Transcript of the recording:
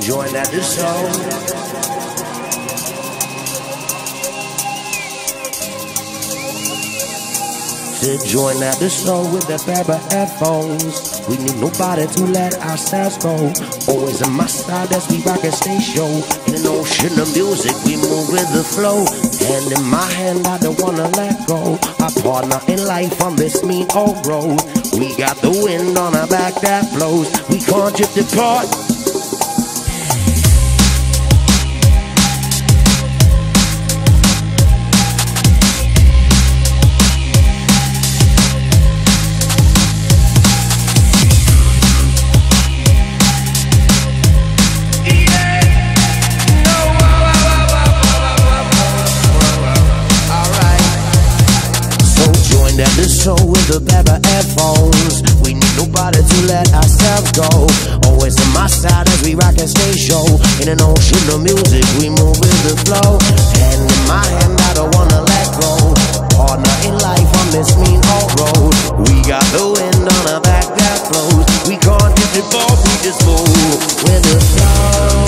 join that show. to join at the show with the of headphones. We need nobody to let ourselves go. Always on my side as we rock and stay show. In an ocean of music, we move with the flow. Hand in my hand, I don't wanna let go. Our partner in life on this mean old road. We got the wind on our back that blows. We can't drift apart. That the soul with the better headphones. We need nobody to let ourselves go. Always on my side as we rock and stay show. In an ocean of music, we move with the flow. Hand in my hand, I don't wanna let go. Partner in life on this mean old road We got the wind on our back that flows. We can't get involved, we just move with the flow.